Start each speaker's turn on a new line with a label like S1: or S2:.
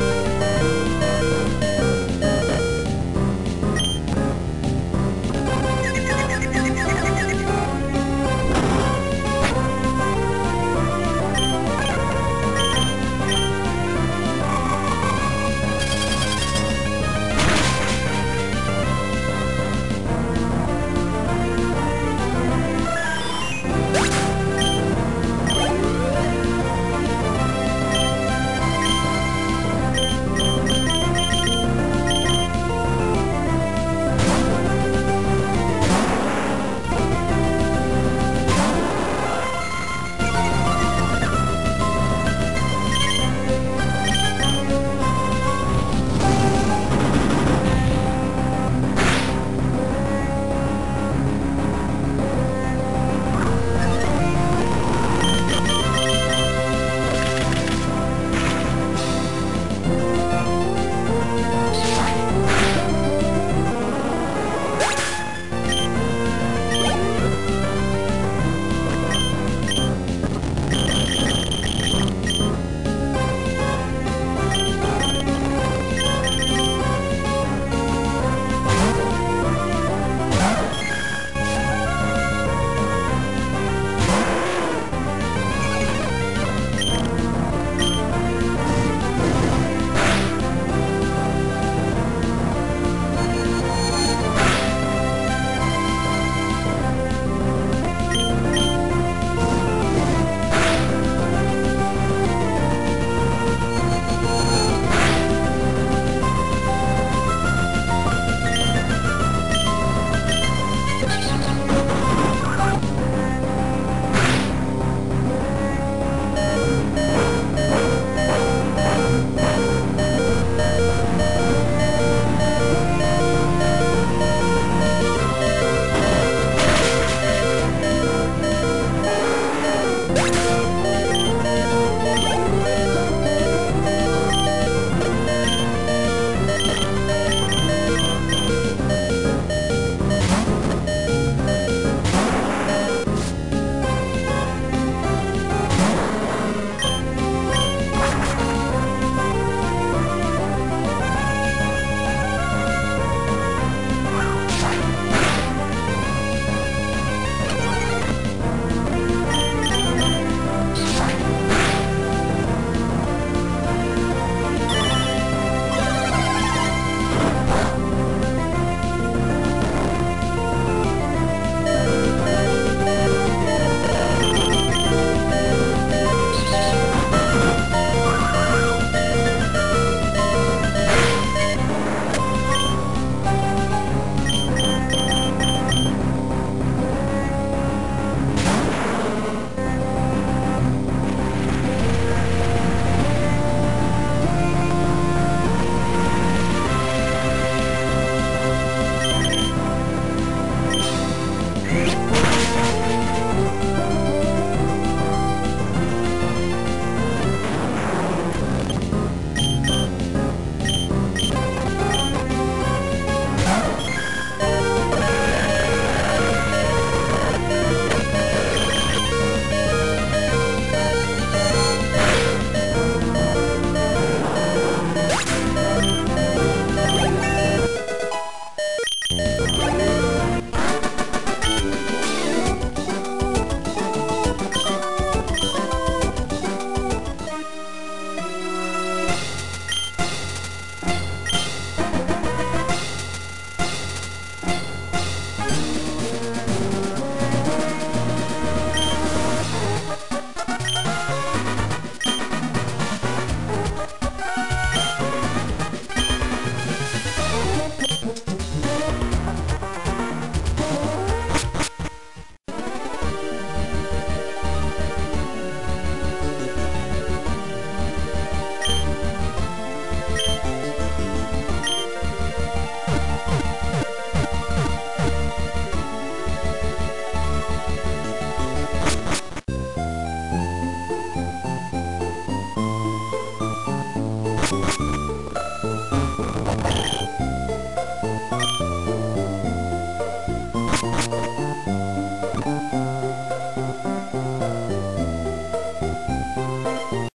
S1: Música